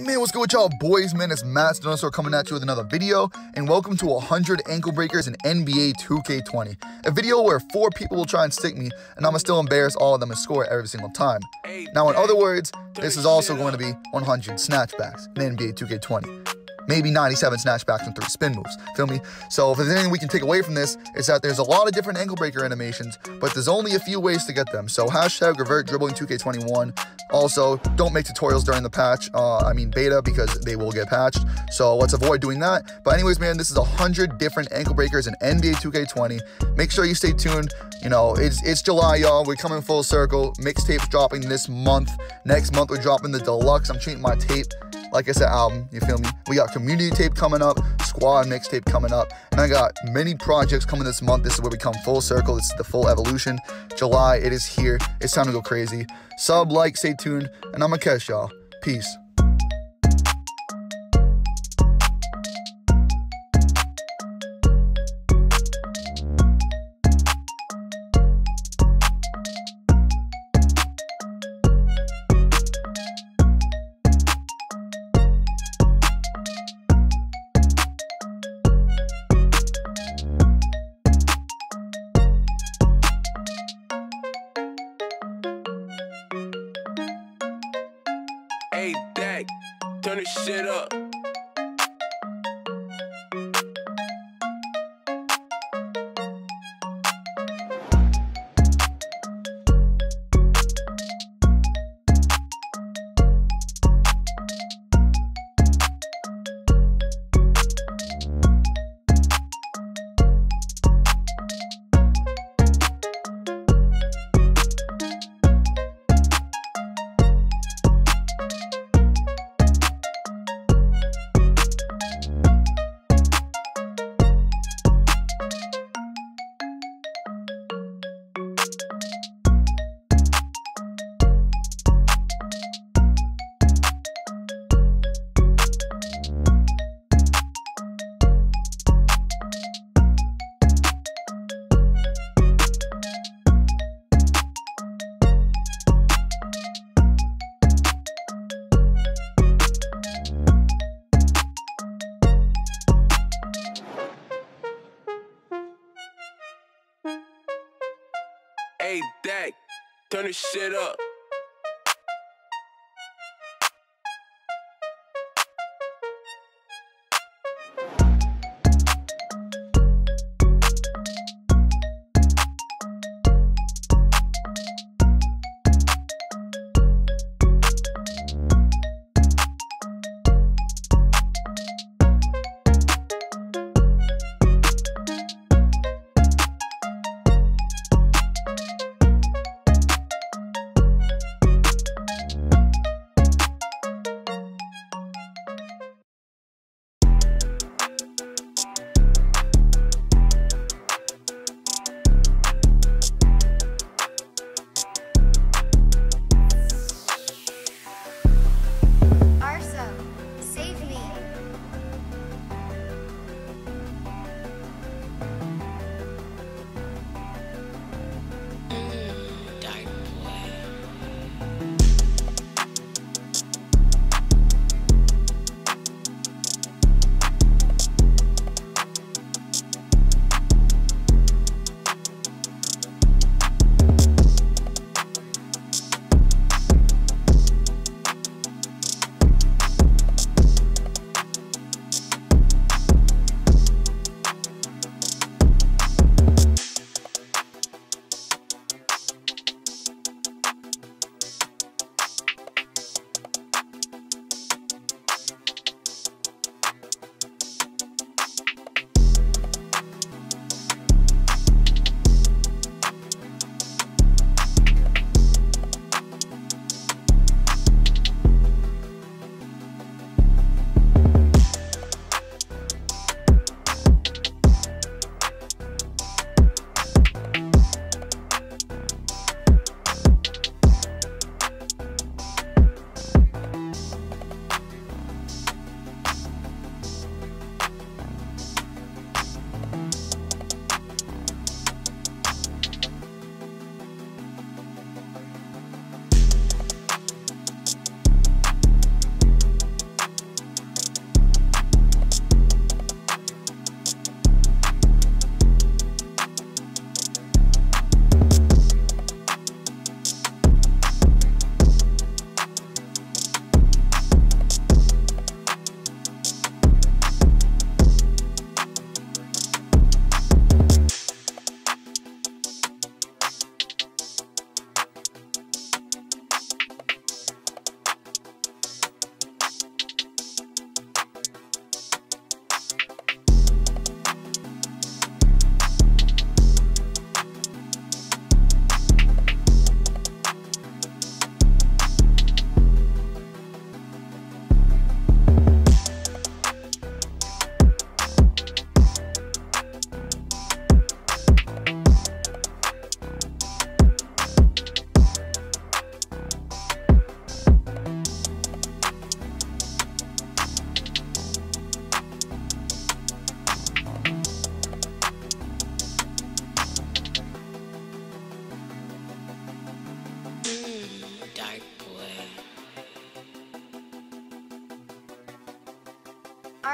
man, what's good with y'all boys, man? It's MattsDonutStore coming at you with another video, and welcome to 100 ankle breakers in NBA 2K20. A video where four people will try and stick me, and I'ma still embarrass all of them and score every single time. Now, in other words, this is also going to be 100 snatchbacks in NBA 2K20 maybe 97 snatchbacks and three spin moves. Feel me? So if there's anything we can take away from this, it's that there's a lot of different ankle breaker animations, but there's only a few ways to get them. So hashtag revert dribbling 2K21. Also, don't make tutorials during the patch, uh, I mean beta, because they will get patched. So let's avoid doing that. But anyways, man, this is 100 different ankle breakers in NBA 2K20. Make sure you stay tuned. You know, it's, it's July, y'all. We're coming full circle. Mixtapes dropping this month. Next month, we're dropping the deluxe. I'm treating my tape like I said, album. You feel me? We got community tape coming up, squad mixtape coming up, and I got many projects coming this month. This is where we come full circle. Is the full evolution. July, it is here. It's time to go crazy. Sub, like, stay tuned, and I'm gonna catch y'all. Peace. Turn this shit up.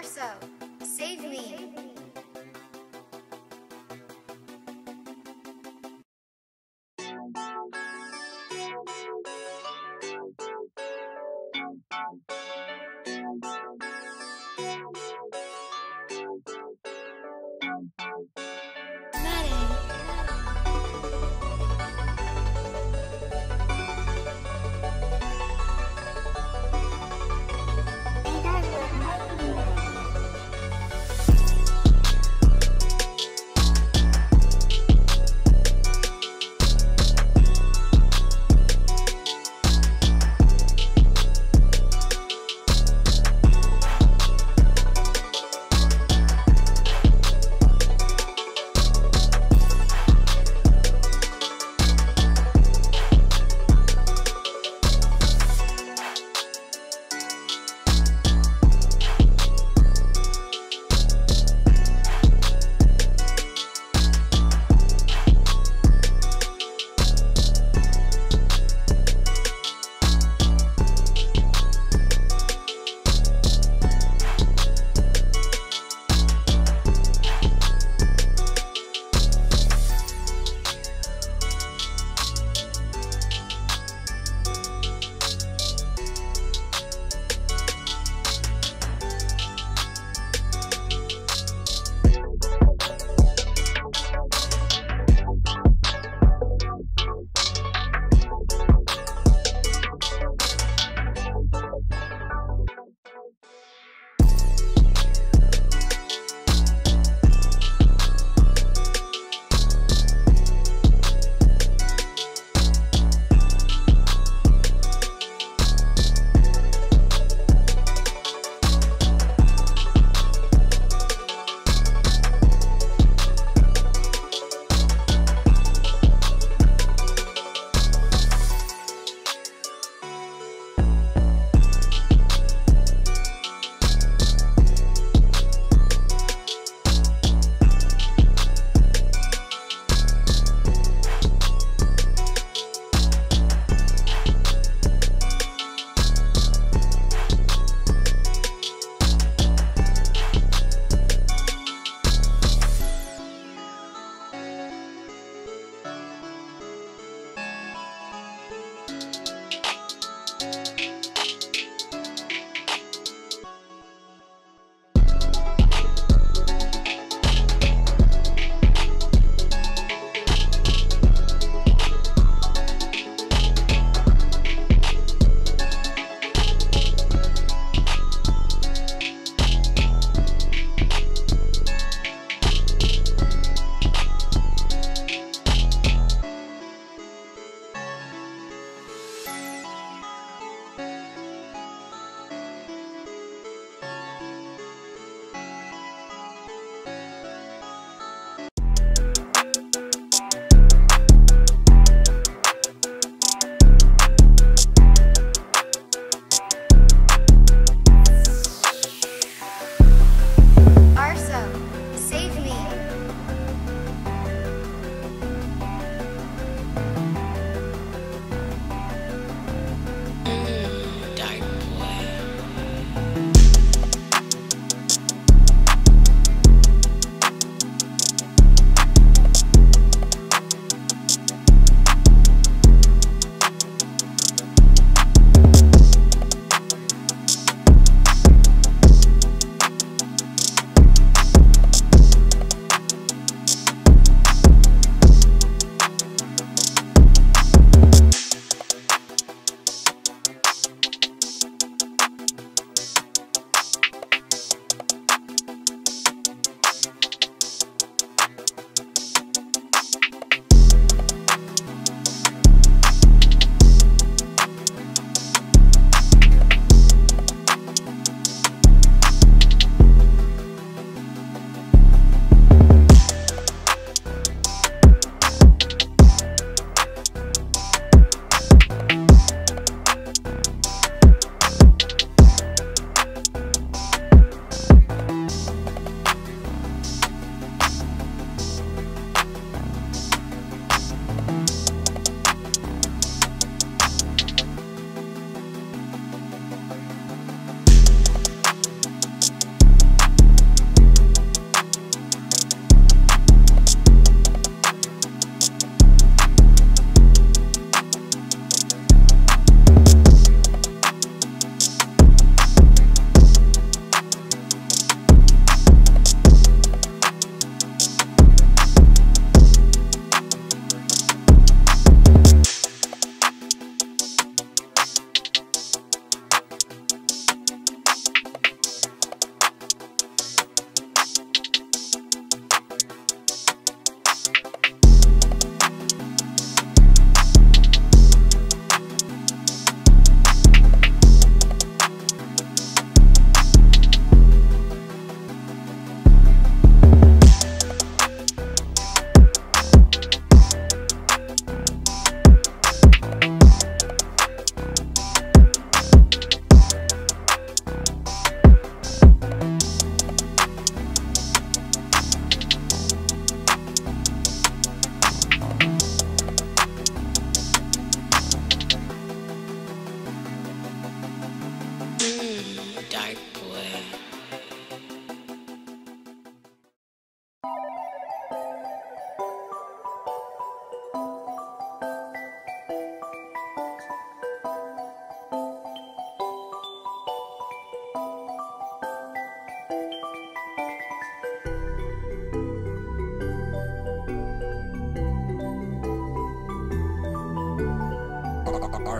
Arso, save me.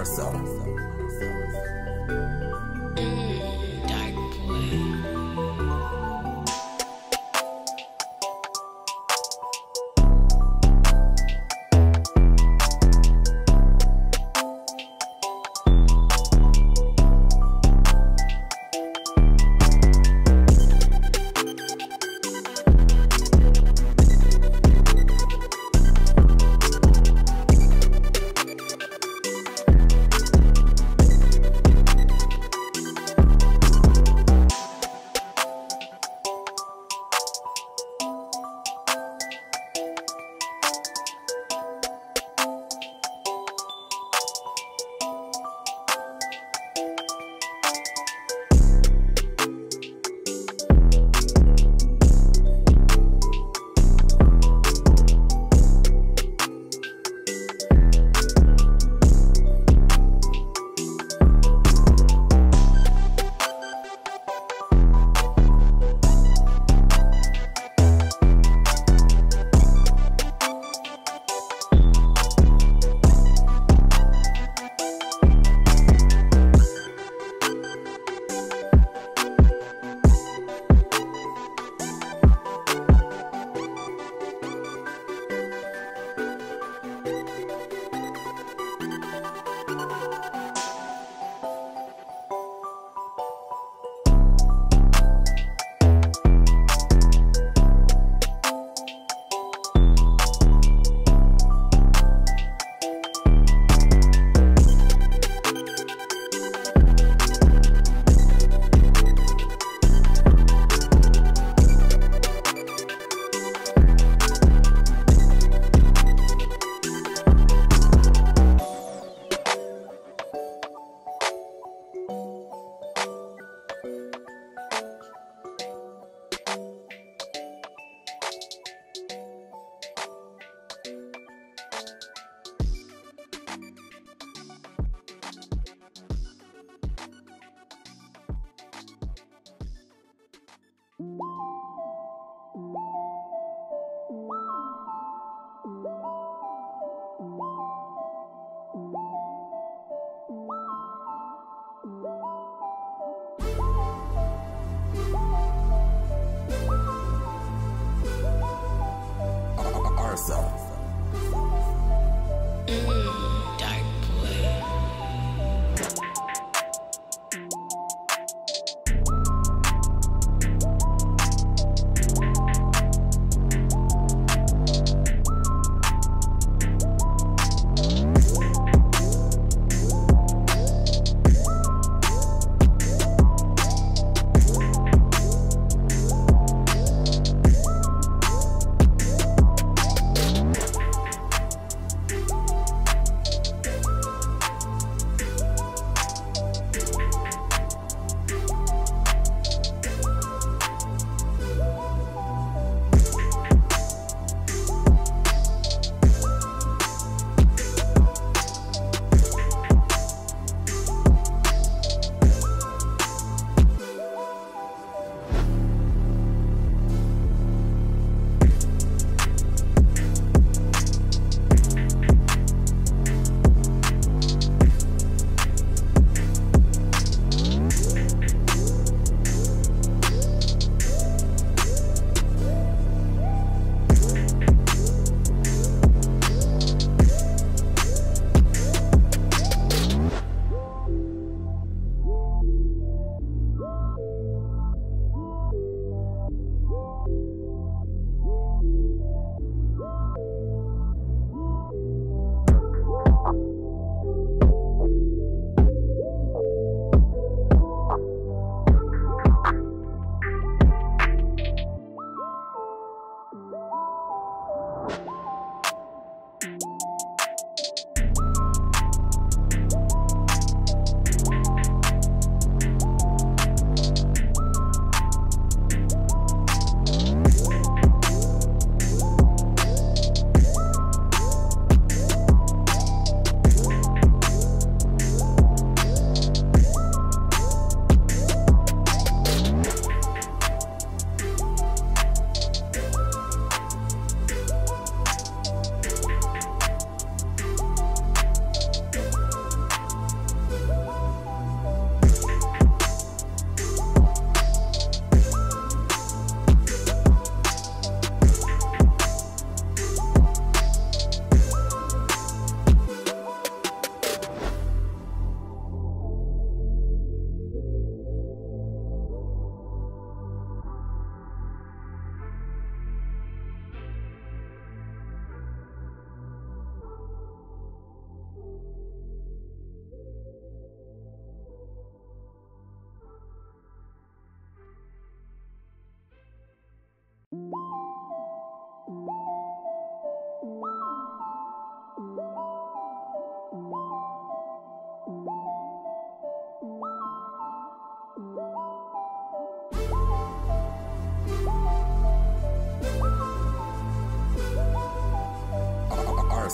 Arthur.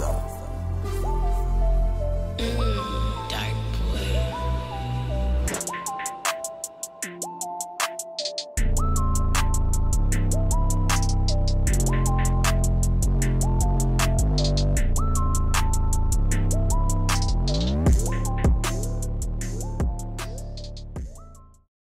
Up?